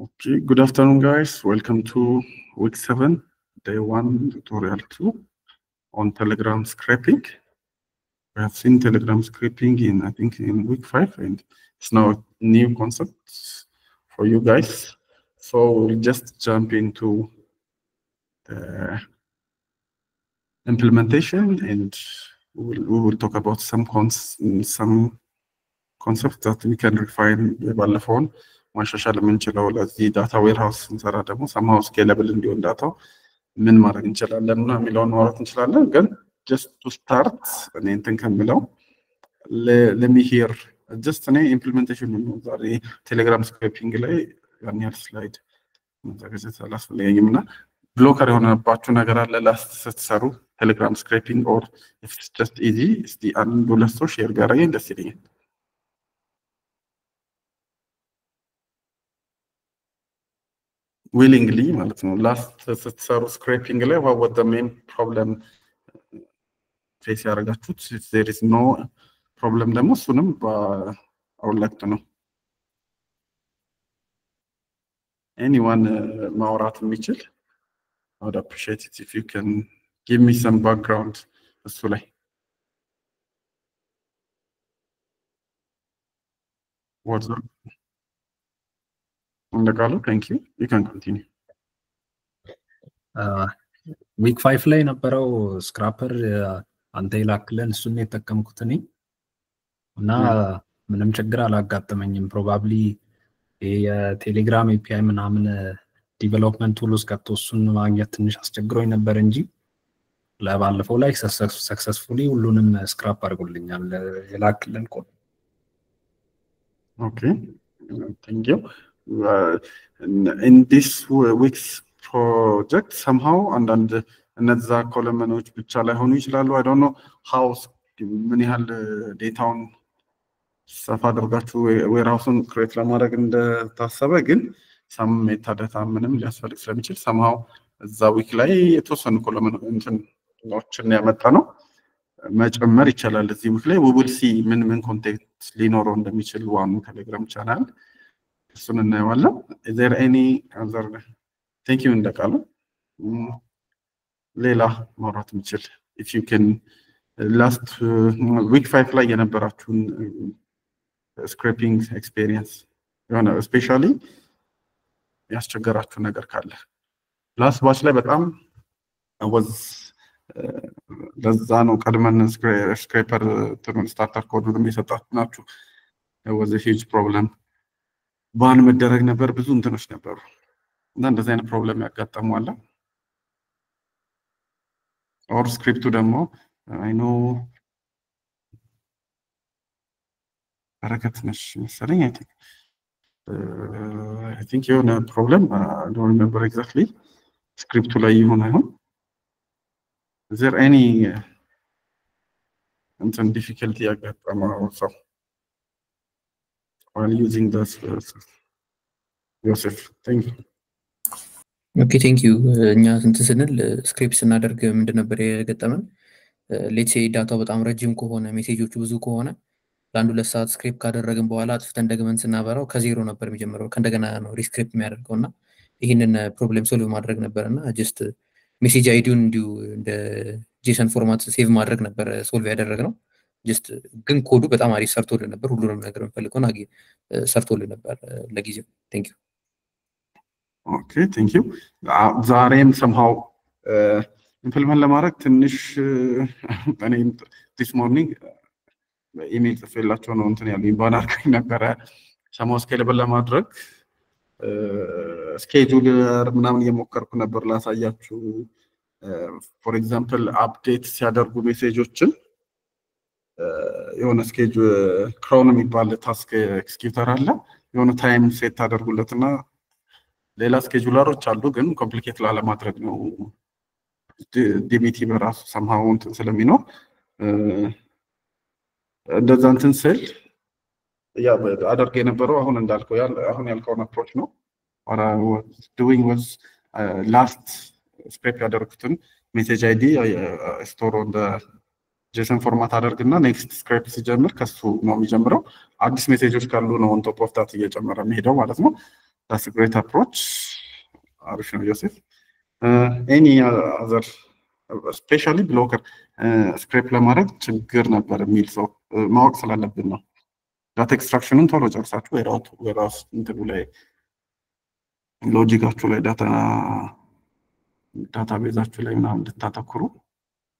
Okay, good afternoon, guys. Welcome to week seven, day one, tutorial two on Telegram scraping. We have seen Telegram scraping in, I think, in week five, and it's now a new concept for you guys. So we'll just jump into the implementation and we will, we will talk about some cons some concepts that we can refine the phone ማሻሻል የምንችለው ለዚህ data warehouse ስንሰራ ደግሞ somehow scalable እንዲሆን data ው ምን ማድረግ እንችላለን እና የሚለውን ማውራት እንችላለን። ግን just to start እኔ እንትን ከምለው ለሚሄር just እኔ implementation ዛሬ Telegram scraping ላይ ያን ያህል slide መዘጋጀት አላስፈለገኝም እና blocker የሆነባችሁ ነገር አለ last ስትሰሩ Telegram scraping or just easy እስቲ አንድ ሁለት ሰው ሼር ጋር ደስ ይለኛል። willingly ማለት ነው። last ስትሰሩ scraping ላይ what main problem face ያደረጋችሁት? there is no problem ደግሞ እሱንም በአውለክት ነው። anyone ማውራት የሚችል? I would appreciate it if you can give me some background እሱ ላይ። what's እንደቃሉ? thank you you can continue week five ላይ የነበረው scraper አንተ የላክለን እሱን የተጠቀምኩት እኔ። እና ምንም ችግር አላጋጠመኝም። probably የ Telegram API ምናምን development tool ውስጥ ገብቶ እሱን ማግኘት ትንሽ አስቸግሮኝ ነበር እንጂ ለባለፈው ላይ successfully ሁሉንም scrape አድርጎልኛል። የላክልን code። okay thank you in this week's project somehow አንዳንድ እነዛ column ኖች ብቻ ላይሆኑ ይችላሉ። I don't know how ምን ያህል data ውን ሰፋ አድርጋችሁ warehouse ሱን create ለማድረግ እንደታሰበ ግን some metadata ምንም ሊያስፈልግ ስለሚችል somehow እዛ week ላይ የተወሰኑ column ኖችን ያመጣ ነው መጨመር ይቻላል። እዚህ week ላይ we will see ምን ምን content ሊኖረው እንደሚችል one ኑ Telegram channel እሱን እናየዋለን። there any other thank you እንደቃሉ ሌላ ማውራት የምችል if you can last week five ላይ የነበራችሁን scraping experience የሆነ specially ያስቸገራችሁ ነገር ካለ last batch ላይ በጣም was ለዛ ነው ቀድመን scraper starter code ዱንም የሰጣችሁ ናችሁ. was huge problem ban መደረግ ነበር። ብዙ እንትኖች ነበሩ እና እንደዚህ አይነት problem ያጋጠሙ አለ። or script ቱ ደግሞ I know በረከት ነሽ መሰለኝ I think። የሆነ problem don't remember exactly script ቱ ላይ ይሆን አይሆን there any እንትን difficulty ያጋጠመው ሰው while using this ዮሴፍ thank you okay thank you እኛ ስንት ስንል scrape ስናደርግ ምንድን ነበር የገጠመን? let's say data ው በጣም ረጅም ከሆነ message ጆቹ ብዙ ከሆነ ለአንድ ሁለት ሰዓት scrape ካደረግን በኋላ አጥፍተን ደግመን ስናበራው ከዜሮ ነበር የሚጀምረው ከእንደገና ነው rescrape የሚያደርገው። እና ይህንን problem solve ማድረግ ነበር እና just message ID ውን እንዲሁ እንደ JSON format save ማድረግ ነበር solve ያደረግ ነው ግን ኮዱ በጣም አሪፍ ሰርቶልን ነበር። ሁሉንም ነገር የምፈልገውን ሰርቶልን ነበር ለጊዜው። thank you okay thank you ዛሬም somehow implement ለማድረግ ትንሽ እኔ this morning email ጽፌላቸው ነው እንትን ያሉ ban አድርገኝ ነበረ። somehow scalable ለማድረግ scheduler ምናምን እየሞከርኩ ነበር ላሳያችሁ። for example update ሲያደርጉ message ጆችን የሆነ schedule cron የሚባል task executor አለ። የሆነ time set ታደርጉለት እና ሌላ scheduler ኦች አሉ ግን complicate ላለማድረግ ነው። dbt በራሱ somehow እንትን ስለሚኖር እንደዛ እንትን ስል አደርግ የነበረው አሁን እንዳልከው አሁን ያልከውን approach ነው። doing was last scrape ያደርጉትን message ID store እንደ JSON format አደርግና next script ሲጀምር ከሱ ነው የሚጀምረው። አዲስ message ጆች ካሉ ነው on top of that እየጨመረ የሚሄደው ማለት ነው። that's great approach አሪፍ ነው ዮሴፍ any other specially blocker scrape ለማድረግ ችግር ነበር የሚል ሰው ማወቅ ስላለብን ነው data extraction ን ቶሎ ጨርሳችሁ የራስ እንትኑ ላይ logic ካችሁ ላይ data database ዛችሁ ላይ ምናምን እንድታተኩሩ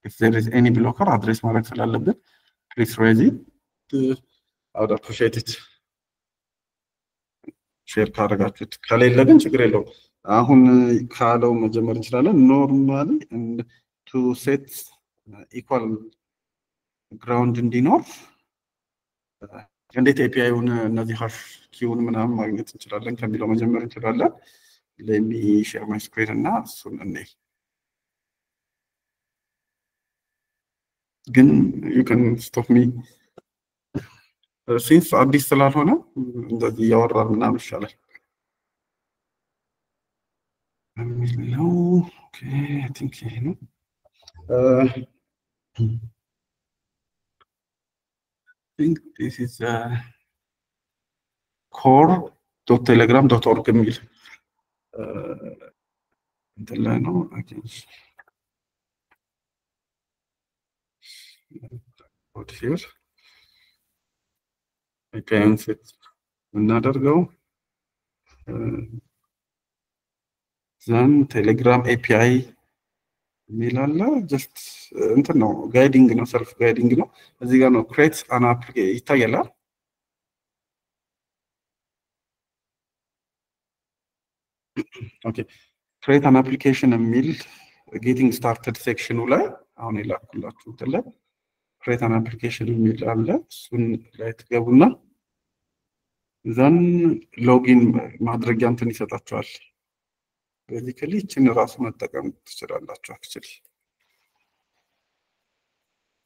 if there is any blocker address ማድረግ ስላለብን please raise I would appreciate it። share ካደረጋችሁት ከሌለ ግን ችግር የለውም። አሁን ካለው መጀመር እንችላለን። normally to set equal ground እንዲኖር እንዴት API ውን እነዚህ hash key ውን ምናምን ማግኘት እንችላለን ከሚለው መጀመር እንችላለን። let me share my screen እና እሱን እኔ ግን you can stop me since አዲስ ስላልሆነ እንደዚህ እያወራ ምናምን ይሻላል። የሚለው ቲንክ ይሄ ነው። Think this is uh, core.telegram.org የሚል እንትን ላይ ነው ሂር ኤፒአይን ሴት የምናደርገው then ቴሌግራም API የሚል አለ። just እንትን ነው guiding ነው self guiding ነው። እዚህ ጋር ነው create an ይታያላል okay create an application የሚል getting started section ኑ ላይ አሁን የላኩላችሁ እንትን ላይ an application የሚል አለ። እሱን ላይ ትገቡና then login ማድረጊያ እንትን ይሰጣችኋል basically ይችን ራሱ መጠቀም ትችላላችሁ actually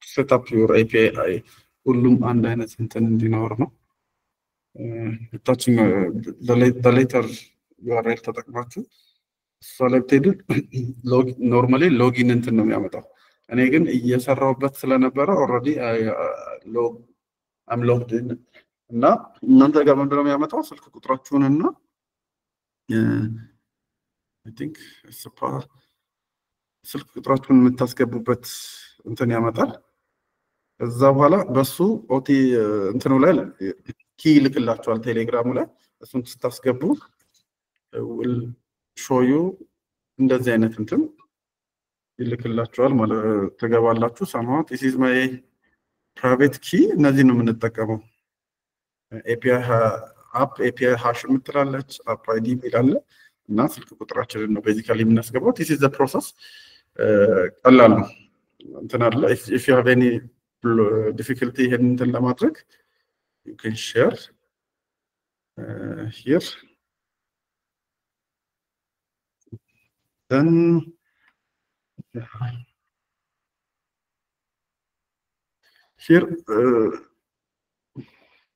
setup your API ሁሉም አንድ አይነት እንትን እንዲኖር ነው። ታችን በ later URL ተጠቅማችሁ እሷ ላይ ብትሄዱ normally login እንትን ነው የሚያመጣው እኔ ግን እየሰራውበት ስለነበረ already I'm logged እና እናንተ ጋር ምንድነው የሚያመጣው? ስልክ ቁጥራችሁን I think ስልክ ቁጥራችሁን የምታስገቡበት እንትን ያመጣል። ከዛ በኋላ በሱ ኦቲ እንትኑ ላይ key ይልክላችኋል ቴሌግራሙ ላይ። እሱን ስታስገቡ ሾዩ እንደዚህ አይነት እንትን ይልክላችኋል ማለት ትገባላችሁ። somehow this is my private key እነዚህ ነው የምንጠቀመው። API app API hash የምትላለች app ID የሚላለ እና ስልክ ቁጥራችንን ነው basically የምናስገባው። this is process። ቀላል ነው። እንትን አለ። if you have any difficulty ይሄን እንትን ለማድረግ you can share here። then here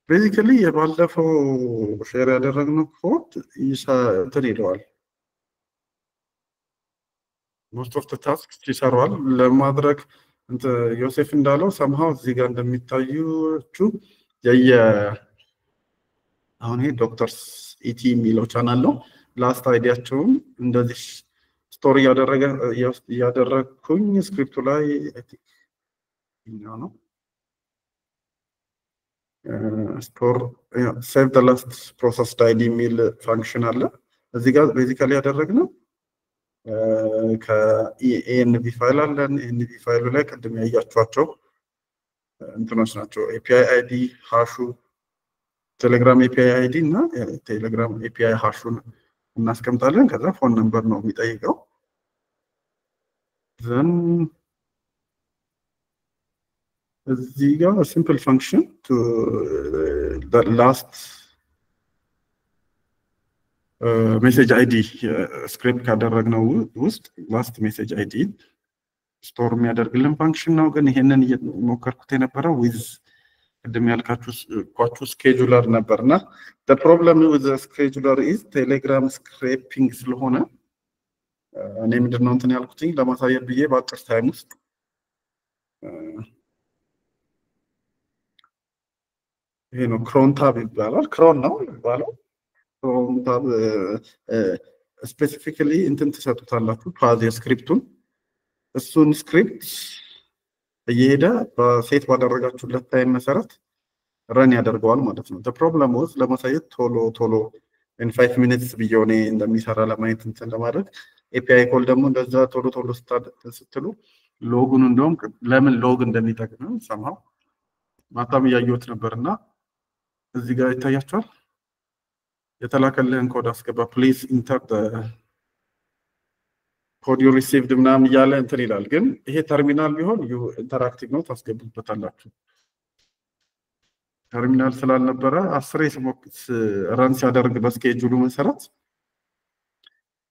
basically የባለፈው share ያደረግነው ኮድ እንትን ይለዋል። most of task ይሰራዋል። ለማድረግ ዮሴፍ እንዳለው somehow እዚህ ጋር እንደሚታዩችሁ የየ አሁን ይሄ Doctors ET የሚለው ቻናል ነው። last ID ያቸውን እንደዚህ store እያደረግኩኝ script ኡ ላይ ነው። store save the last process ID የሚል function አለ። እዚህ ጋር basically ያደረግነው ከ env file አለን። env file ኡ ላይ ቅድም ያያችኋቸው እንትኖች ናቸው። API ID hash ኡ ቴሌግራም API ID እና ቴሌግራም API hash ኡን እናስቀምጣለን። ከዛ phone number ነው የሚጠይቀው then እዚህ ጋር simple function last message ID scrape ካደረግነው ውስጥ last message ID store የሚያደርግልን function ነው። ግን ይሄንን እየሞከርኩት የነበረው ዊዝ ቅድም ያልኳችሁ scheduler ነበር እና problem with scheduler is ቴሌግራም scraping ስለሆነ እኔ ምንድነው እንትን ያልኩትኝ ለማሳየት ብዬ በአጭር time ውስጥ ይሄ ነው cron tab ይባላል። cron ነው ይባለው tab specifically እንትን ትሰጡታላችሁ path የ script ኡን እሱን script እየሄደ በ set ባደረጋችሁለት time መሰረት run ያደርገዋል ማለት ነው። problem ውስጥ ለማሳየት ቶሎ ቶሎ in five minutes እኔ እንደሚሰራ ለማየት እንትን ለማድረግ API call ደግሞ እንደዛ ቶሎ ቶሎ ስትሉ log ኡን እንደውም ለምን log እንደሚጠቅም somehow ማታም እያየሁት ነበር እና እዚህ ጋር ይታያቸዋል። የተላከልህን ኮድ አስገባ please enter code you received ምናምን እያለ እንትን ይላል። ግን ይሄ ተርሚናል ቢሆን interactive ነው ታስገቡበታላችሁ። ተርሚናል ስላልነበረ አስሬ run ሲያደርግ በ schedule ኡ መሰረት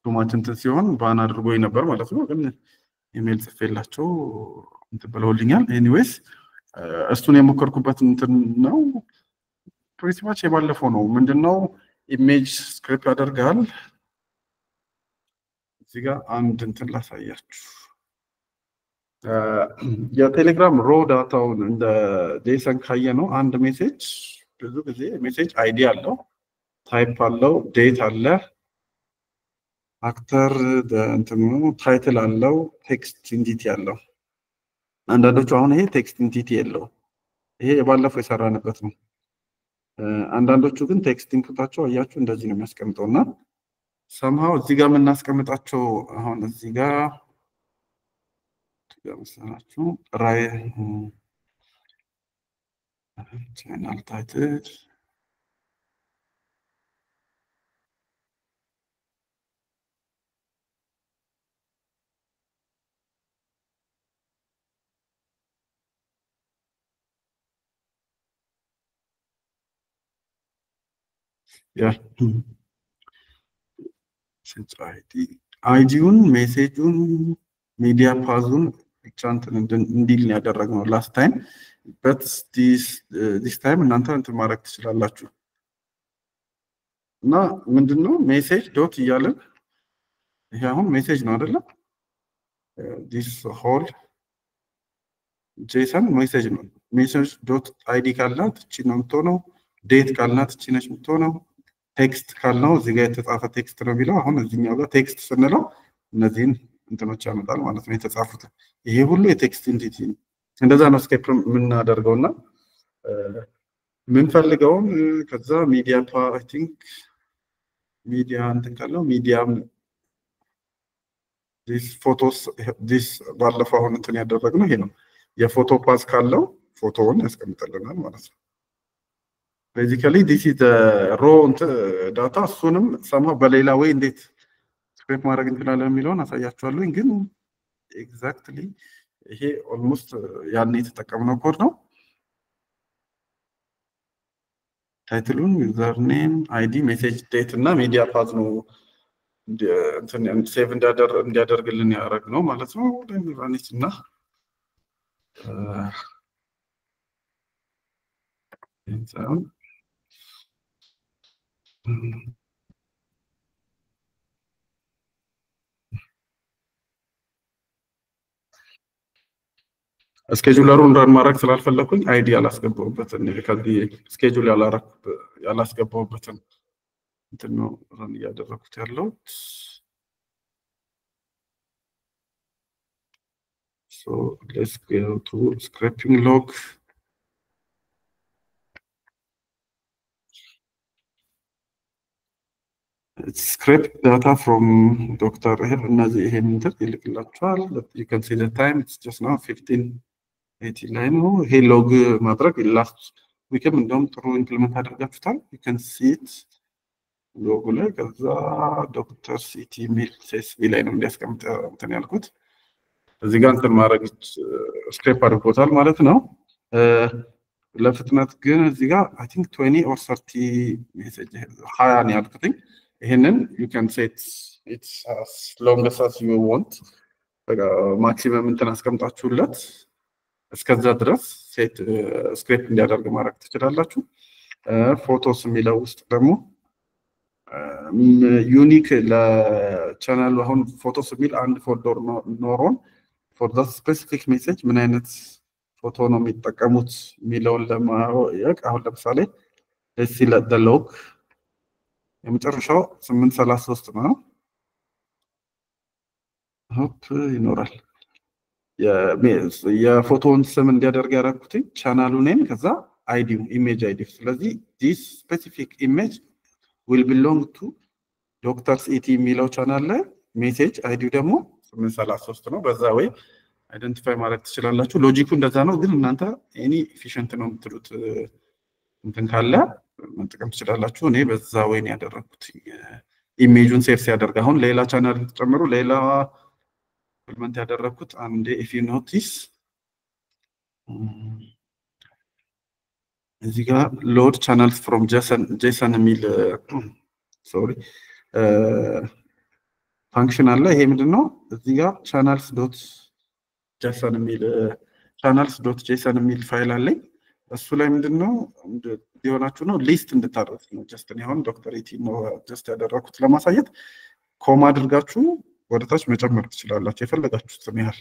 too much እንትን ሲሆን ban አድርጎኝ ነበር ማለት ነው። ግን ኢሜል ጽፌላቸው እንትን ብለውልኛል። anyways እሱን የሞከርኩበት እንትን ነው። pretty much የባለፈው ነው። ምንድነው image scrape ያደርጋል። እዚህ ጋር አንድ እንትን ላሳያችሁ። የቴሌግራም raw data ውን እንደ JSON ካየ ነው አንድ message ብዙ ጊዜ message ID አለው፣ type አለው፣ date አለ፣ actor እንትኑ title አለው፣ text entity አለው። አንዳንዶቹ አሁን ይሄ text entity የለው፣ ይሄ የባለፈው የሰራንበት ነው። አንዳንዶቹ ግን text entity ያቸው አያችሁ እንደዚህ ነው የሚያስቀምጠው እና somehow እዚህ ጋር የምናስቀምጣቸው አሁን እዚህ ጋር መሰላችሁ right channel title ያ ID ID ውን message ኡን media path ኡን ብቻ እንትን እንዲል ያደረግነው last time but this time እናንተ እንትን ማድረግ ትችላላችሁ። እና ምንድነው message dot እያለን ይሄ አሁን message ነው አይደለም? this whole JSON message ነው። message dot ID ካልናት እቺ ነው የምትሆነው። date ካልናት እቺ ነች የምትሆነው። text ካልነው እዚህ ጋር የተጻፈ text ነው የሚለው። አሁን እዚህኛው ጋር text ስንለው እነዚህን እንትኖች ያመጣል ማለት ነው የተጻፉት። ይሄ ሁሉ የ text entity ነው። እንደዛ ነው scrape የምናደርገው እና የምንፈልገውን ከዛ ሚዲያ I think ሚዲያ እንትን ካለው ሚዲያም photos this ባለፈው አሁን እንትን ያደረግነው ይሄ ነው። የፎቶ path ካለው ፎቶውን ያስቀምጥልናል ማለት ነው። basically this is raw data እሱንም ሰማ በሌላ way እንዴት scrape ማድረግ እንችላለን የሚለውን አሳያችኋለሁ። ግን exactly ይሄ almost ያን የተጠቀምነው ኮድ ነው። title ኡን user name፣ ID፣ message date እና media path ነው save እንዲያደርግልን ያደረግነው ማለት ነው። run it እና scheduler ኡን run ማድረግ ስላልፈለኩኝ ID ያላስገባሁበትን ከዚህ schedule ያላስገባሁበትን እንትን ነው ረን እያደረኩት ያለው። So let's go to. Scrape data from ዶክተር እነዚህ ይሄን እንትን ይልክላችኋል። you can see the time it's just now 15 ኤቲ ላይ ነው። ይሄ ሎግ ማድረግ ላስት ዊክም እንደውም ጥሩ ኢምፕሊመንት አድርጋችሁታል። you can see it ሎጉ ላይ ከዛ ዶክተር ሲቲ ሚል ሴስቪ ላይ ነው እንዲያስቀምጥ እንትን ያልኩት። እዚህ ጋር እንትን ማድረግ ስክሬፕ አድርጎታል ማለት ነው። ለፍጥነት ግን እዚህ ጋር አይ ቲንክ ትዌኒ ኦር ሰርቲ ሜሴጅ ሀያ ነው ያልኩትኝ። ይህንን ዩ ካን ሴት ኢትስ አስ ሎንግ አስ ዩ ዋንት ማክሲመም እንትን አስቀምጣችሁለት እስከዛ ድረስ set scrape እንዲያደርግ ማድረግ ትችላላችሁ። photos የሚለው ውስጥ ደግሞ unique ለቻናሉ አሁን photos የሚል አንድ folder ኖሮን for that specific message ምን አይነት ፎቶ ነው የሚጠቀሙት የሚለውን ለማወቅ አሁን ለምሳሌ see log የመጨረሻው ስምንት ሰላሳ ሶስት ነው። hope ይኖራል። የፎቶውን ስም እንዲያደርግ ያደረኩትኝ ቻናሉ name ከዛ ID ው image ID። ስለዚህ this specific image will belong to ዶክተርስ ኢቲ የሚለው ቻናል ላይ message ID ው ደግሞ ስምንት ሰላሳ ሶስት ነው። በዛ way identify ማድረግ ትችላላችሁ። logic ኡ እንደዛ ነው፣ ግን እናንተ any efficient ነው የምትሉት እንትን ካለ መጠቀም ትችላላችሁ። እኔ በዛ way ነው ያደረግኩት image ኡን save ሲያደርግ። አሁን ሌላ ቻናል ተጨምሮ ሌላ implement ያደረግኩት አንዴ if you notice እዚህ ጋር load channels from JSON የሚል sorry function አለ። ይሄ ምንድን ነው? እዚህ ጋር channels dot JSON የሚል channels dot JSON የሚል ፋይል አለኝ። እሱ ላይ ምንድን ነው የሆናችሁ ነው ሊስት እንድታደርስ ነው። ጀስት አሁን ዶክተር ኢቲ ነው ጀስት ያደረኩት ለማሳየት ኮማ አድርጋችሁ ወደታች መጨመር ትችላላችሁ የፈለጋችሁትን ያህል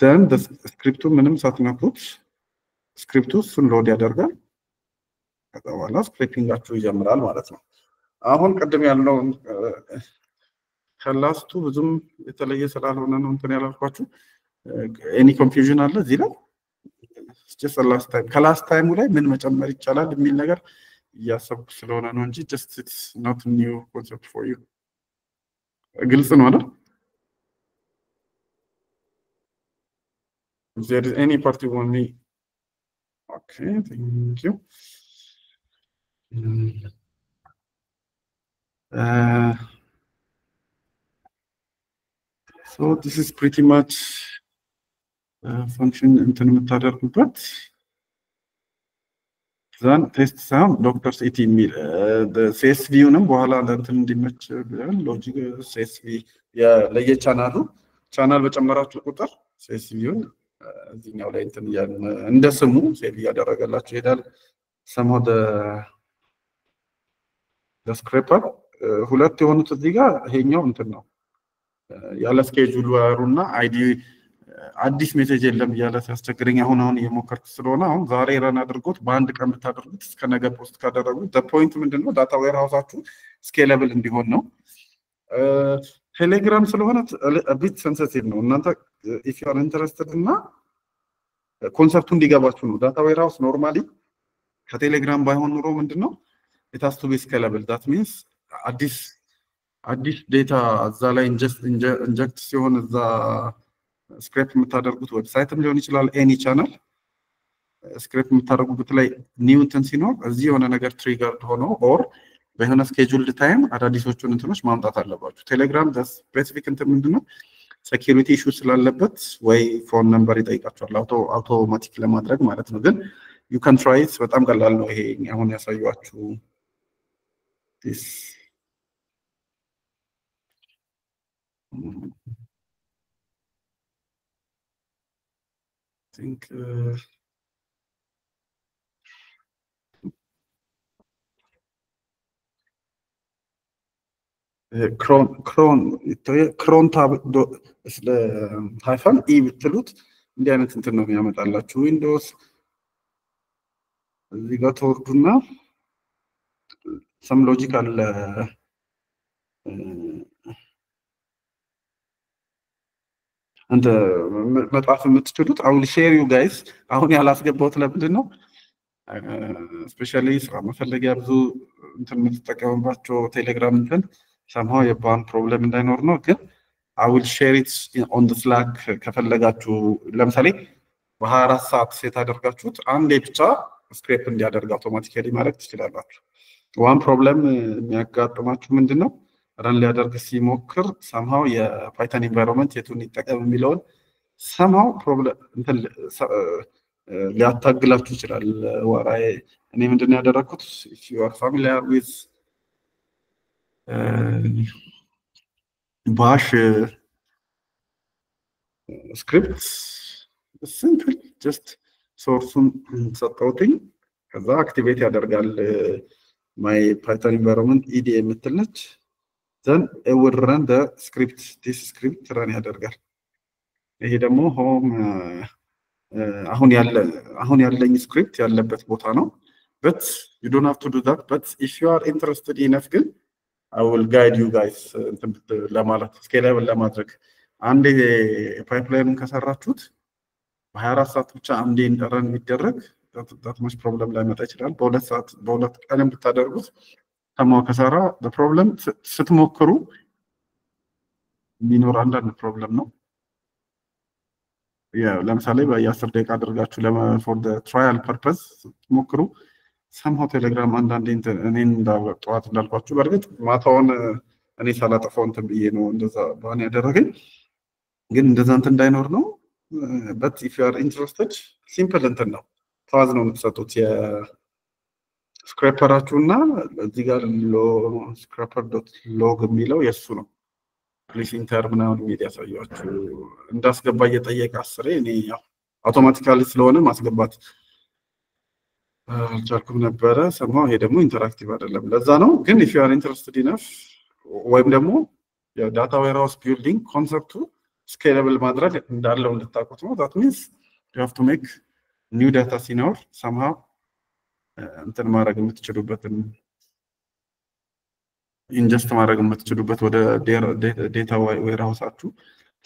ደን ስክሪፕቱ ምንም ሳትነኩት ስክሪፕቱ እሱን ሎድ ያደርጋል። ከዛ በኋላ ስክሪፕቲንጋችሁ ይጀምራል ማለት ነው። አሁን ቅድም ያለውን ከላስቱ ብዙም የተለየ ስላልሆነ ነው እንትን ያላልኳችሁ። ኤኒ ኮንፊውዥን አለ እዚህ ላይ last time ከ last time ኡ ላይ ምን መጨመር ይቻላል የሚል ነገር እያሰብኩ ስለሆነ ነው እንጂ just it's not new concept for you ግልጽ ነው አይደል? If there is any part you want me Okay, thank you. Uh, so this is pretty much function እንትን የምታደርጉበት ዛን ቴስት ሳም ዶክተር ሲቲ የሚል ሴስቪውንም በኋላ ለእንትን እንዲመች ብለን ሎጂክ ሴስቪ ለየቻናሉ ቻናል በጨመራችሁ ቁጥር ሴስቪውን እዚህኛው ላይ እንትን እንደ ስሙ ሴቭ እያደረገላችሁ ይሄዳል። ሰማው ስክሬፐር ሁለት የሆኑት እዚህ ጋር ይሄኛው እንትን ነው ያለ scheduler ኡ እና ID አዲስ message የለም እያለ ሲያስቸግረኝ አሁን አሁን እየሞከርኩ ስለሆነ አሁን ዛሬ run አድርጎት በአንድ ቀን ብታደርጉት እስከ ነገ post ካደረጉት point ምንድን ነው data warehouse ኣችሁ scalable እንዲሆን ነው። ቴሌግራም ስለሆነ bit sensitive ነው። እናንተ if you are interested እና concept ኡ እንዲገባችሁ ነው። data warehouse normally ከቴሌግራም ባይሆን ኖሮ ምንድን ነው it has to be scalable that means አዲስ አዲስ data እዛ ላይ inject ሲሆን እዛ scrape የምታደርጉት website ም ሊሆን ይችላል any channel scrape የምታደርጉበት ላይ new እንትን ሲኖር እዚህ የሆነ ነገር triggered ሆኖ or በሆነ scheduled time አዳዲሶቹን እንትኖች ማምጣት አለባችሁ። ቴሌግራም specific እንትን ምንድነው security issue ስላለበት ወይ phone number ይጠይቃቸዋል አውቶማቲክ ለማድረግ ማለት ነው። ግን ዩ ካን ትራይት በጣም ቀላል ነው። ይሄ አሁን ያሳዩችሁ think uh, ክሮን ክሮን ታብ ስለ ሃይፋን ኢ ብትሉት እንዲህ አይነት እንትን ነው የሚያመጣላችሁ። ዊንዶውስ እዚህ ጋር ተወርዱና ሰም ሎጂክ እንተ መጻፍ የምትችሉት አሁን ሼር ዩ ጋይስ አሁን ያላስገባሁት ለምንድን ነው ስፔሻሊ ስራ መፈለጊያ ብዙ እንትን የምትጠቀምባቸው ቴሌግራም እንትን ሰምሃው የ ban problem እንዳይኖር ነው። ግን I will share it on Slack ከፈለጋችሁ ለምሳሌ በሀያ አራት ሰዓት set አደርጋችሁት አንዴ ብቻ scrape እንዲያደርግ automatically ማድረግ ትችላላችሁ። one problem የሚያጋጥማችሁ ምንድን ነው? run ሊያደርግ ሲሞክር ሰምሃው የ Python environment የቱን ይጠቀም የሚለውን ሰምሃው ሊያታግላችሁ ይችላል። alright እኔ ምንድን ያደረግኩት you are familiar with bash script simple just source ኡን ሰጠውትኝ ከዛ activate ያደርጋል my Python environment ኢዲ የምትል ነች። then would run script this script run ያደርጋል። ይሄ ደግሞ home አሁን ያለ አሁን ያለኝ script ያለበት ቦታ ነው። but you don't have to do that but if you are interested enough ግን I will guide you guys እንትን ለማለት scalable ለማድረግ አንዴ pipeline ኑን ከሰራችሁት በ24 ሰዓት ብቻ አንዴ run ቢደረግ that much problem ላይመጣ ይችላል። በሁለት ሰዓት በሁለት ቀንም ብታደርጉት ከማው ከሰራ በ problem ስትሞክሩ የሚኖር አንዳንድ problem ነው። ለምሳሌ በየአስር ደቂቃ አድርጋችሁ for trial purpose ስትሞክሩ ሰምሃው ቴሌግራም አንዳንዴ እኔን ጠዋት እንዳልኳችሁ በእርግጥ ማታውን እኔ ሳላጠፋው እንትን ብዬ ነው እንደዛ ban ያደረገኝ ግን እንደዛ እንትን እንዳይኖር ነው። but if you are interested simple እንትን ነው path ነው የምትሰጡት የ scraper ኣችሁ እና እዚህ ጋር scraper dot log የሚለው የእሱ ነው። please enter ምናምን የሚል ያሳያችሁ እንዳስገባ እየጠየቀ አስሬ እኔ automatically ስለሆነ ማስገባት አልቻልኩም ነበረ። ሰምሃው ይሄ ደግሞ interactive አይደለም። ለዛ ነው ግን if you are interested enough ወይም ደግሞ የ data warehouse building concept ኡ scalable ማድረግ እንዳለው እንድታውቁት ነው። that means you have to make new data ሲኖር ሰምሃው እንትን ማድረግ የምትችሉበትን ingest ማድረግ የምትችሉበት ወደ data warehouse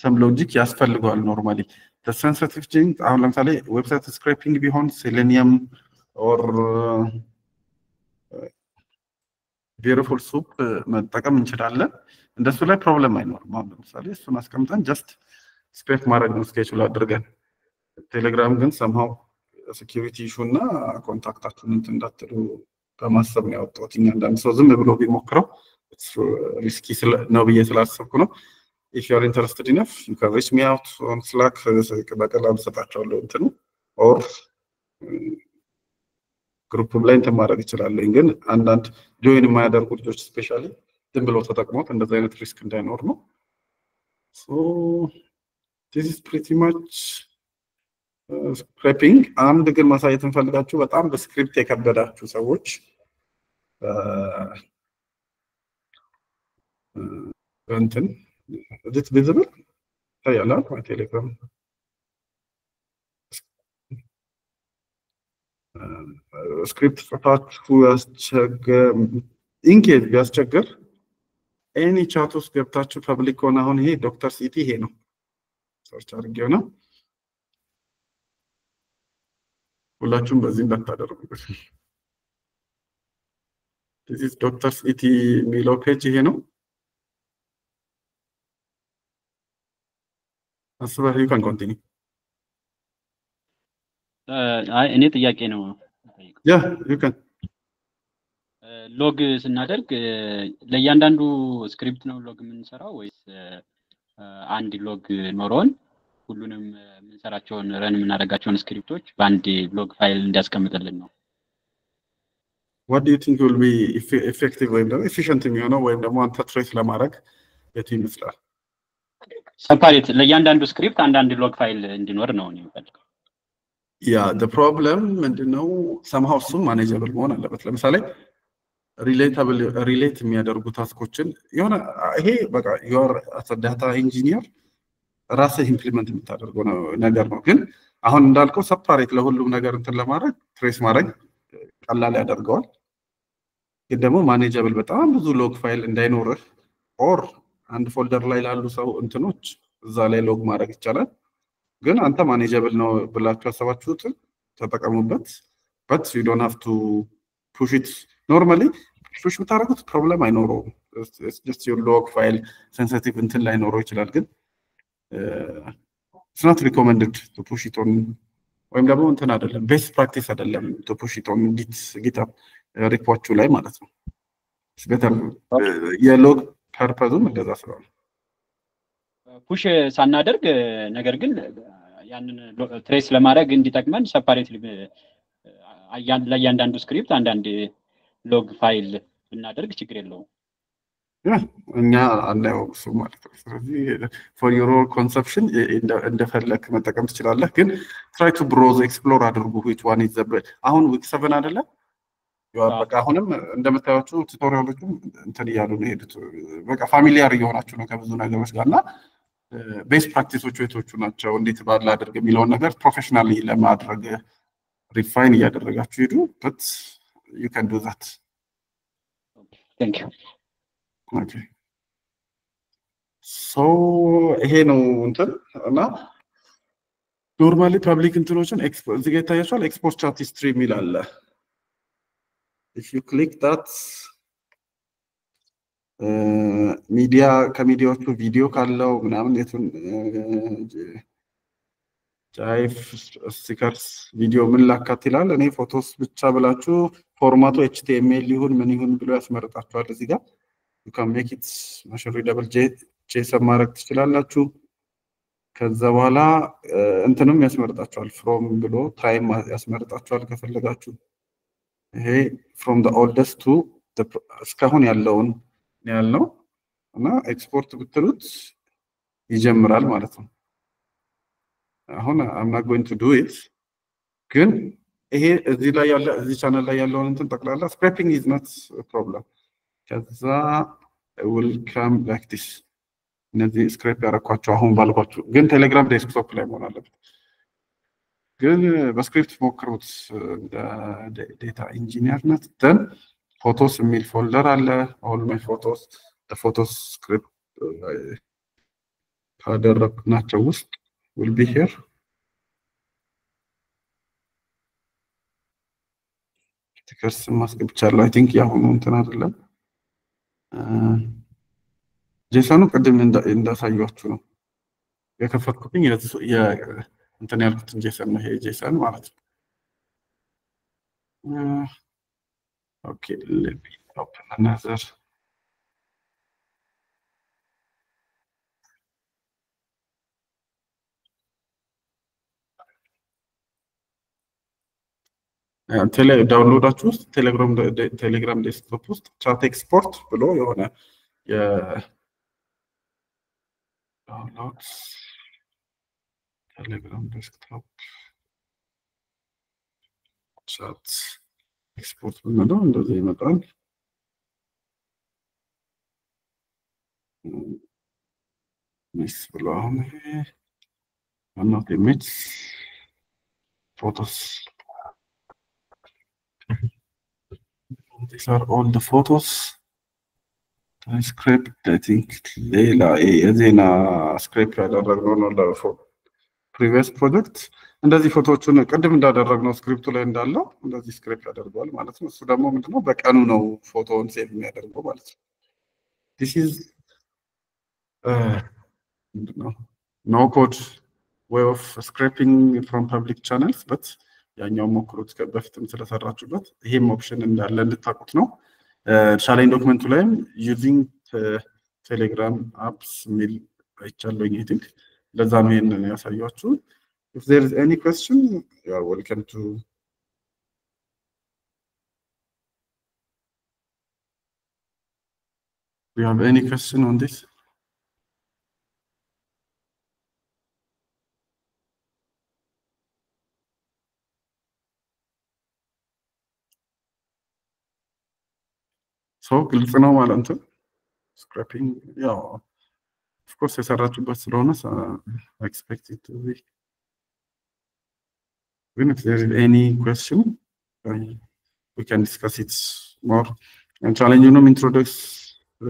ኣችሁ some logic ያስፈልገዋል። normally sensitive thing አሁን ለምሳሌ website scraping ቢሆን Selenium or Beautiful Soup መጠቀም እንችላለን። እንደሱ ላይ problem አይኖርም። አሁን ለምሳሌ እሱን አስቀምጠን just scrape ማድረግ ነው schedule አድርገን። ቴሌግራም ግን ሰምሃው security issue እና contact ኣችሁን እንትን እንዳትሉ በማሰብ ነው ያወጣሁት። እኛ አንዳንድ ሰው ዝም ብሎ ቢሞክረው risky ነው ብዬ ስላሰብኩ ነው። if you are interested enough you can reach me out on Slack በቀላሉ ሰጣቸዋለሁ እንትኑ or group ም ላይ እንትን ማድረግ ይችላለኝ። ግን አንዳንድ join የማያደርጉ ልጆች especially ዝም ብለው ተጠቅሞት እንደዚህ አይነት risk እንዳይኖር ነው። so this is pretty much scraping። አንድ ግን ማሳየት እንፈልጋችሁ በጣም በ script የከበዳችሁ ሰዎች በእንትን እዚት visible ይታያላል ቴሌግራም script ጽፋችሁ ያስቸገር in case ቢያስቸግር any chat ውስጥ ገብታችሁ public ሆነ አሁን ይሄ Doctor CT ይሄ ነው search አድርጌው ነው። ሁላችሁም በዚህ እንዳታደርጉበት። this Doctor CT የሚለው page ይሄ ነው። አስበህ you can continue እኔ ጥያቄ ነው yeah you can log ስናደርግ ለእያንዳንዱ script ነው log የምንሰራው ወይስ አንድ log ኖሮን ሁሉንም የምንሰራቸውን run የምናደርጋቸውን script ኦች በአንድ log file እንዲያስቀምጥልን ነው? what you think will be effective ወይም ደግሞ efficient የሚሆነው ወይም ደግሞ አንተ trace ለማድረግ የቱ ይመስላል? separate ለእያንዳንዱ script አንዳንድ log file እንዲኖር ነው እኔ የምፈልገው። ያ problem ምንድነው? ሰምሃው እሱም manageable መሆን አለበት። ለምሳሌ relate የሚያደርጉ task ኦችን የሆነ ይሄ በቃ your data engineer ራስህ implement የምታደርገው ነገር ነው። ግን አሁን እንዳልከው separate ለሁሉም ነገር እንትን ለማድረግ trace ማድረግ ቀላል ያደርገዋል። ግን ደግሞ manageable በጣም ብዙ log file እንዳይኖርህ or አንድ folder ላይ ላሉ ሰው እንትኖች እዛ ላይ log ማድረግ ይቻላል። ግን አንተ manageable ነው ብላችሁ ያሰባችሁትን ተጠቀሙበት። but you don't have to push it normally push ብታደርጉት problem አይኖረውም። just log file sensitive እንትን ላይኖረው ይችላል። ግን not recommended on ወይም ደግሞ እንትን አይደለም best practice አይደለም on Git GitHub repo ኣችሁ ላይ ማለት ነው። better የ log purpose ኡም እንደዛ ስለሆነ push ሳናደርግ ነገር ግን ያንን trace ለማድረግ እንዲጠቅመን separate ለእያንዳንዱ script አንዳንድ log file ብናደርግ ችግር የለውም። እኛ አናየው እሱ ማለት ነው። ስለዚህ for your consumption እንደፈለግ መጠቀም ትችላለህ። ግን try to browse explore አድርጉ which one is the አሁን week seven አይደለ? በቃ አሁንም እንደምታያቸው tutorial ኦቹም እንትን እያሉ ነው የሄዱት። በቃ familiar እየሆናችሁ ነው ከብዙ ነገሮች ጋር እና best practice ኦቹ የቶቹ ናቸው፣ እንዴት ባለ አድርግ የሚለውን ነገር professionally ለማድረግ refine እያደረጋችሁ ሄዱ። but you can do that. You. So ይሄ ነው እንትን እና normally public እንትኖችን እዚህ ጋር ይታያቸዋል። export chat history የሚል አለ። if you click that media ከ media ዎቹ video ካለው ምናምን የቱን GIF stickers video ምን ላካት ይላል። እኔ photos ብቻ ብላችሁ format ኡ HTML ይሁን ምን ይሁን ብሎ ያስመርጣችኋል። እዚህ ጋር can make it machine readable JSON ማድረግ ትችላላችሁ። ከዛ በኋላ እንትንም ያስመርጣችኋል from ብሎ time ያስመርጣችኋል ከፈለጋችሁ። ይሄ from the oldest to እስካሁን ያለውን ያልነው እና ኤክስፖርት ብትሉት ይጀምራል ማለት ነው። አሁን I'm not going to do it ግን ይሄ እዚህ ላይ ያለ እዚህ ቻናል ላይ ያለውን እንትን ጠቅላላ scraping is not problem። ከዛ will come like this እነዚህ scrape ያረኳቸው አሁን ባልኳችሁ ግን ቴሌግራም desktop ላይ መሆን አለበት። ግን በ script ሞክሩት data engineer ነት then photos የሚል folder አለ። all my photos photos scrape ካደረግናቸው ውስጥ will be here stickers ማስገብቻለሁ። I think የአሁኑ እንትን አይደለም JSON ኡ ቅድም እንዳ- እንዳሳያችሁ ነው። የከፈትኩትኝ እንትን ያልኩትን JSON ነው። ይሄ JSON ማለት ነው። okay let me open ቴሌ download ኣችሁ ውስጥ ቴሌግራም ቴሌግራም desktop ውስጥ chat export ብሎ የሆነ የ download ቴሌግራም desktop chat export ብንለው እንደዚህ ይመጣል። ሚስ ብሎ አሁን ይሄ ዋናው image photos These are all the photos. scrape I think ሌላ የዜና scrape ያደረግነው ነው ለ previous project። እንደዚህ ፎቶዎቹን ቅድም እንዳደረግነው script ኡ ላይ እንዳለው እንደዚህ scrape ያደርገዋል ማለት ነው። እሱ ደግሞ ምንድነው በቀኑ ነው ፎቶውን save የሚያደርገው ማለት ነው። this is ምንድነው no code way of scraping from public channels but ያኛው ሞክሩት ከ- በፊትም ስለሰራችሁበት ይሄም option እንዳለ እንድታውቁት ነው። challenge document ኡ ላይም using ቴሌግራም apps የሚል አይቻለኝ። I think ለዛ ነው ይሄንን ያሳያችሁ። if there is any question you are welcome to you have any question on this so ግልጽ ነው ማለት እንትን scraping ያው of course የሰራችሁበት ስለሆነ expect to be ግን if there is any question uh, we can discuss it more. challenge ኡንም introduce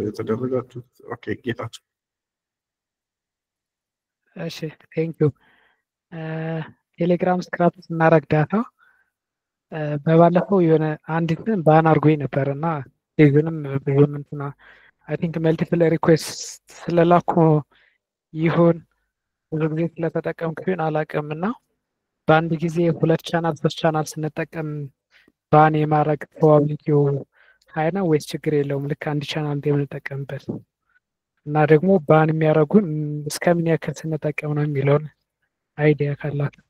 የተደረጋችሁት. Okay ጌታቸው. እሺ thank you ቴሌግራም scrape ስናረግ data በባለፈው የሆነ አንድ እንትን ban አድርጎኝ ነበር እና ሌዙንም ብዙም እንትና I think multiple request ስለላኩ ይሁን ብዙ ጊዜ ስለተጠቀምኩ ይሁን አላውቅም እና በአንድ ጊዜ ሁለት ቻናል ሶስት ቻናል ስንጠቀም ban የማድረግ probability ው high ነው ወይስ ችግር የለውም? ልክ አንድ ቻናል እንደምንጠቀምበት እና ደግሞ ban የሚያደርጉን እስከምን ያክል ስንጠቀም ነው የሚለውን idea ካላችሁ።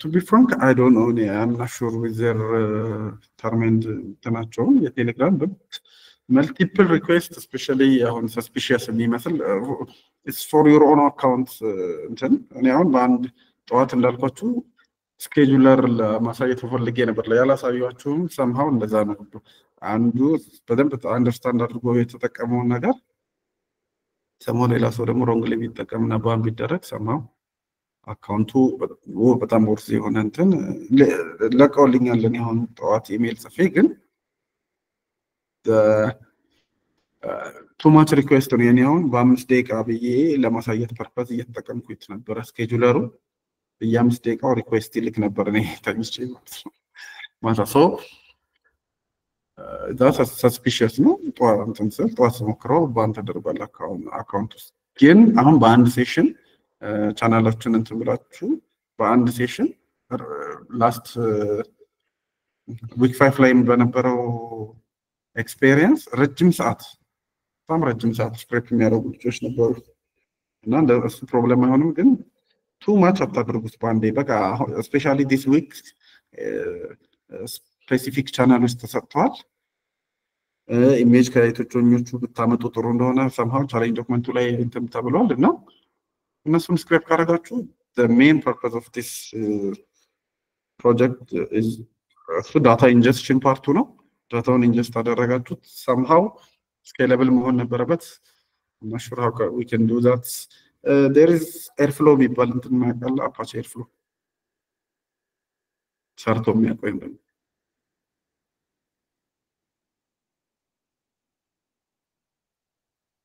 To be frank I don't know እኔ I'm not sure with their term የቴሌግራም but multiple request especially አሁን suspicious የሚመስል it's for your own account እንትን እኔ አሁን በአንድ ጠዋት እንዳልኳችሁ scheduler ለማሳየት ፈልጌ ነበር። ያላሳያችሁም ሰምሃው እንደዛ ነው። አንዱ በደንብ understand አድርጎ የተጠቀመውን ነገር ሰሞ ሌላ ሰው ደግሞ wrongly ቢጠቀምና ban ቢደረግ ሰማው account ኡ በጣም worth የሆነ እንትን ለቀውልኛል። እኔ አሁን ጠዋት ኢሜል ጽፌ ግን too much request ነው የኔ አሁን በአምስት ደቂቃ ብዬ ለማሳየት purpose እየተጠቀምኩት ነበረ። scheduler ኡ በየአምስት ደቂቃው request ይልክ ነበር እኔ ተኝቼ ማለት ነው ማታ ሰው suspicious ነው። እንትን ስል ጠዋት ስሞክረው ban ተደርጓል account ውስጥ ግን አሁን በአንድ session ቻናላችን እንትን ብላችሁ በአንድ session last week five ላይም በነበረው experience ረጅም ሰዓት በጣም ረጅም ሰዓት scrape የሚያደርጉ ልጆች ነበሩ። እና እሱ problem አይሆንም፣ ግን too much አታድርጉት በአንዴ። በቃ especially this week specific ቻናሎች ተሰጥተዋል። image ከሌቶኞቹ ብታመጡ ጥሩ እንደሆነ somehow challenge document ኡ ላይ እንትን ተብሏል። እና እነሱን scrape ካደረጋችሁ main purpose of this project እሱ data ingestion part ኡ ነው። data ውን ingest አደረጋችሁት somehow scalable መሆን ነበረበት። not sure how we can do that there is Airflow የሚባል እንትን የሚያውቃል Apache Airflow ሰርቶ የሚያውቀው ወይም ደግሞ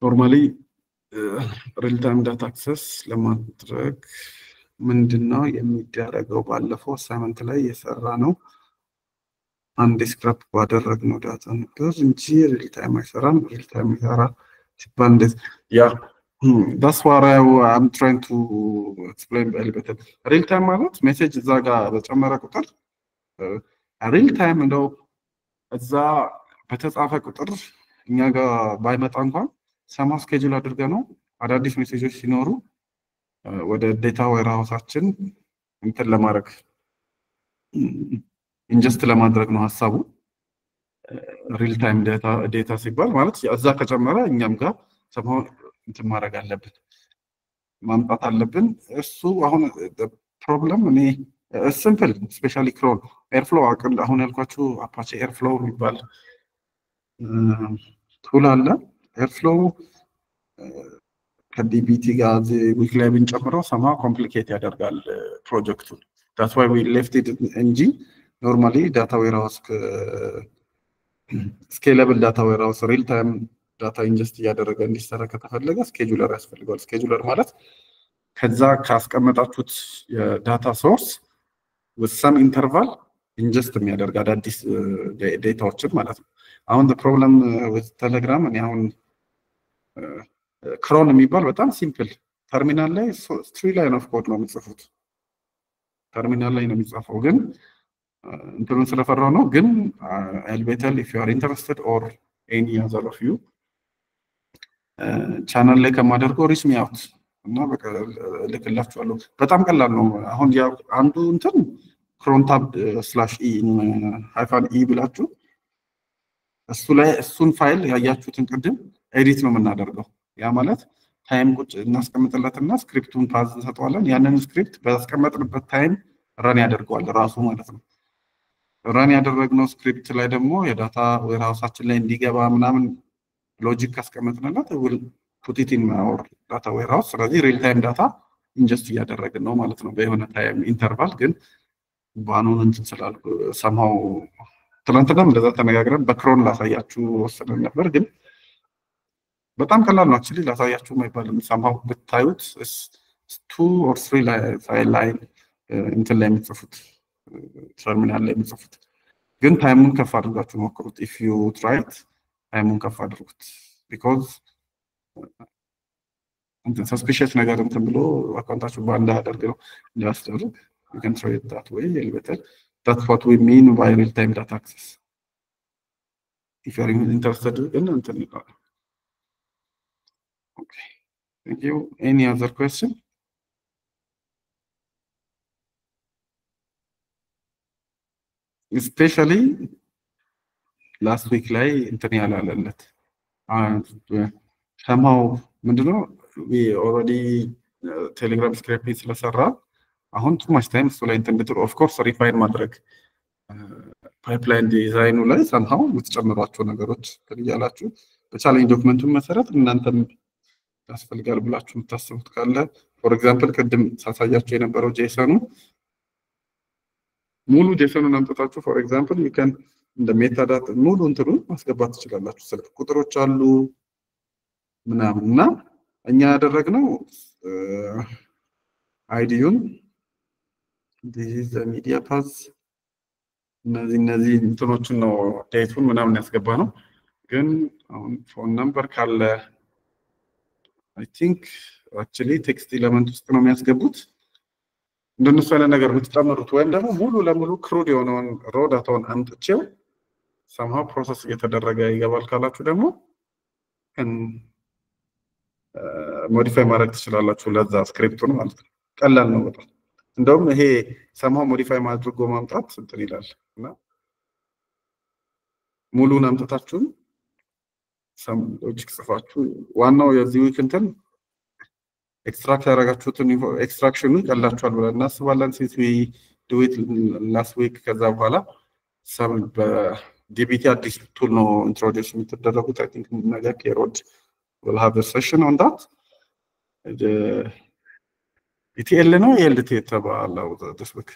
normally real time data access ለማድረግ ምንድን ነው የሚደረገው? ባለፈው ሳምንት ላይ የሰራ ነው አንድ scrape ባደረግነው data ነበር እንጂ real አይሰራም። real ይሰራ ሲባል እንዴት yeah that's what I'm trying to explain በልበትል real time ማለት message እዛ ጋር በጨመረ ቁጥር real time እንደው እዛ በተጻፈ ቁጥር እኛ ጋር ባይመጣ እንኳን somehow schedule አድርገ ነው አዳዲስ ሜሴጆች ሲኖሩ ወደ data warehouse ኣችን እንትን ለማድረግ ingest ለማድረግ ነው ሀሳቡ። real time data ሲባል ማለት እዛ ከጨመረ እኛም ጋር somehow እንትን ማድረግ አለብን ማምጣት አለብን። እሱ አሁን problem እኔ simple especially cron Airflow አሁን ያልኳችሁ Apache Airflow የሚባል tool አለ። Airflow ከ dbt ጋር week ላይ ብንጨምረው somehow complicate ያደርጋል ፕሮጀክቱን። that's why we left it እንጂ normally data warehouse scalable data warehouse real time data ingest እያደረገ እንዲሰራ ከተፈለገ scheduler ያስፈልገዋል። scheduler ማለት ከዛ ካስቀመጣችሁት የ data source with some interval ingest የሚያደርግ አዳዲስ data ዎችን ማለት ነው። አሁን problem ቴሌግራም እኔ አሁን cron የሚባል በጣም simple terminal ላይ three line of code ነው የምጽፉት። ተርሚናል ላይ ነው የሚጻፈው ግን እንትኑን ስለፈራው ነው። ግን ኤልቤተል if you are interested or any other of you ቻናል ላይ ከማደርገው reach me out እና እልክላችኋለሁ። በጣም ቀላል ነው። አሁን አንዱ እንትን crontab slash e hyphen e ብላችሁ እሱ ላይ እሱን ፋይል ያያችሁትን ቅድም edit ነው የምናደርገው። ያ ማለት time ቁጭ እናስቀምጥለትና script ኡን path እንሰጠዋለን። ያንን script ባስቀመጥንበት time run ያደርገዋል ራሱ ማለት ነው። run ያደረግነው script ላይ ደግሞ የ data warehouse ኣችን ላይ እንዲገባ ምናምን logic ካስቀመጥንለት will put it in our data warehouse። ስለዚህ real time data ingest እያደረግን ነው ማለት ነው በየሆነ time interval። ግን ban ኡን እንትን ስላልኩ somehow ትናንትናም እንደዛ ተነጋግረን በ cron ላሳያችሁ ወሰነን ነበር ግን በጣም ቀላል ነው። actually ላሳያችሁ አይባልም። somehow ብታዩት two or three line እንትን ላይ የምጽፉት ተርሚናል ላይ የምጽፉት ግን time ኡን ከፍ አድርጋችሁ ሞክሩት። if you try it time ኡን ከፍ አድርጉት። because እንትን suspicious ነገር እንትን ብሎ account ኣችሁ በአንድ አደርግ ነው try it that way a little better. That's what we mean by real-time data access. If you're interested in እንትን ይላል Okay. Thank you. Any other question? Especially last week ላይ እንትን ያላለለት ሰማው ምንድነው ኦልሬዲ ቴሌግራም ስክሪፕት ስለሰራ አሁን too much time እሱ ላይ እንትን ብትሉ of course refine ማድረግ pipeline design ኡ ላይ somehow የምትጨምሯቸው ነገሮች እያላችሁ በ challenge document ኡን መሰረት እናንተም ያስፈልጋል ብላችሁ የምታስቡት ካለ for example ቅድም ሳሳያቸው የነበረው JSON ኡ ሙሉ JSON ኡን አምጥታችሁ for example you can እንደ metadata ሙሉ እንትኑን ማስገባት ትችላላችሁ። ስልክ ቁጥሮች አሉ ምናምን እና እኛ ያደረግነው ID ዩን media path እነዚህ እነዚህ እንትኖችን ነው date ኡን ምናምን ያስገባ ነው። ግን አሁን phone number ካለ I think actually text element ውስጥ ነው የሚያስገቡት። እንደነሱ አይነት ነገር የምትጨምሩት ወይም ደግሞ ሙሉ ለሙሉ crude የሆነውን raw data ውን አምጥቼው somehow process እየተደረገ ይገባል ካላችሁ ደግሞ modify ማድረግ ትችላላችሁ። ለዛ script ኡን ማለት ነው። ቀላል ነው በጣም እንደውም ይሄ somehow modify አድርጎ ማምጣት እንትን ይላል እና ሙሉን አምጥታችሁን logic ጽፋችሁ ዋናው የዚህ week እንትን extract ያደረጋችሁትን extraction ኡ ይቀላችኋል ብለን እናስባለን። since we do it last week ከዛ በኋላ some በ dbt አዲስ tool ነው introduce የምትደረጉት። I think ነገ ኬሮድ will have session on that ETL ነው ELT የተባለው this week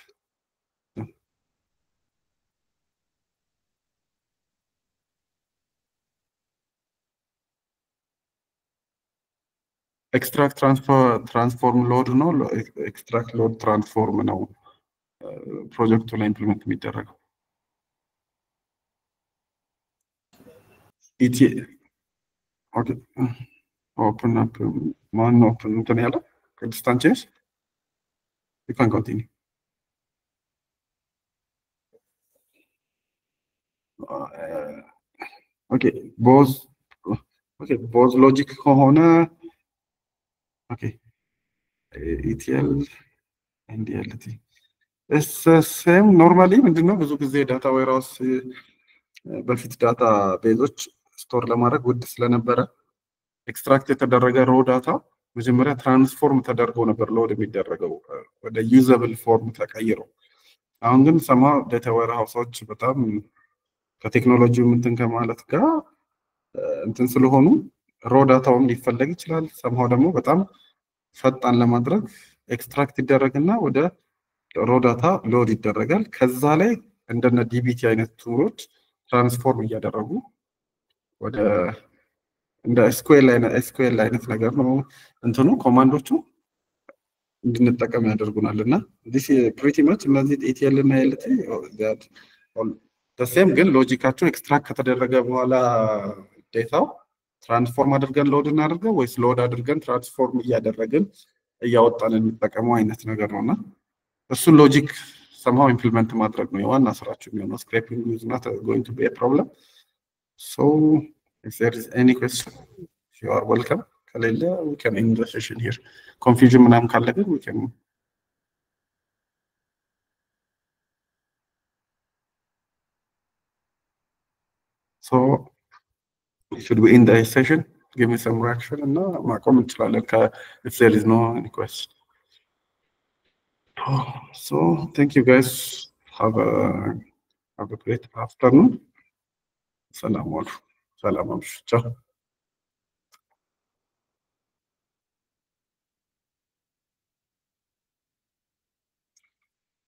extract transform load ነው። extract load transform ነው ፕሮጀክቱ ላይ implement የሚደረገው። open ማን open እንትን ያለ ቅድስት you can continue okay both okay both logic ከሆነ okay ETL and ELT same normally ምንድነው? ብዙ ጊዜ data warehouse በፊት database ኦች store ለማድረግ ውድ ስለነበረ extract የተደረገ raw data መጀመሪያ transform ተደርጎ ነበር load የሚደረገው ወደ usable form ተቀይሮ። አሁን ግን somehow data warehouse ኦች በጣም ከቴክኖሎጂው እንትን ከማለት ጋር እንትን ስለሆኑ raw data ውም ሊፈለግ ይችላል። somehow ደግሞ በጣም ፈጣን ለማድረግ extract ይደረግና ወደ raw data load ይደረጋል። ከዛ ላይ እንደነ dbt አይነት tool ኦች transform እያደረጉ ወደ እንደ SQL አይነት ነገር ነው እንትኑ command ኦቹ እንድንጠቀም ያደርጉናል። እና pretty much እነዚህ ETL እና ELT the same ግን logic ኣቸው extract ከተደረገ በኋላ data ው transform አድርገን load እናደርገው ወይስ load አድርገን transform እያደረግን እያወጣን የሚጠቀመው አይነት ነገር ነው። እና እሱን logic somehow implement ማድረግ ነው የዋና ስራቸው የሚሆነው። scraping is not going to be problem so if there is any question ዩ አር ዌልከም። ከሌለ ዊ ካን ኤንድ ዘ ሴሽን ሂር። ኮንፊውዥን ምናምን ካለ ግን ዊ ካን ሶ should we end the session? Give me some reaction እና ማቆም እንችላለን if there is no any question. So thank you guys. Have a have a great afternoon. ሰላም ዋሉ። Salam, tchau.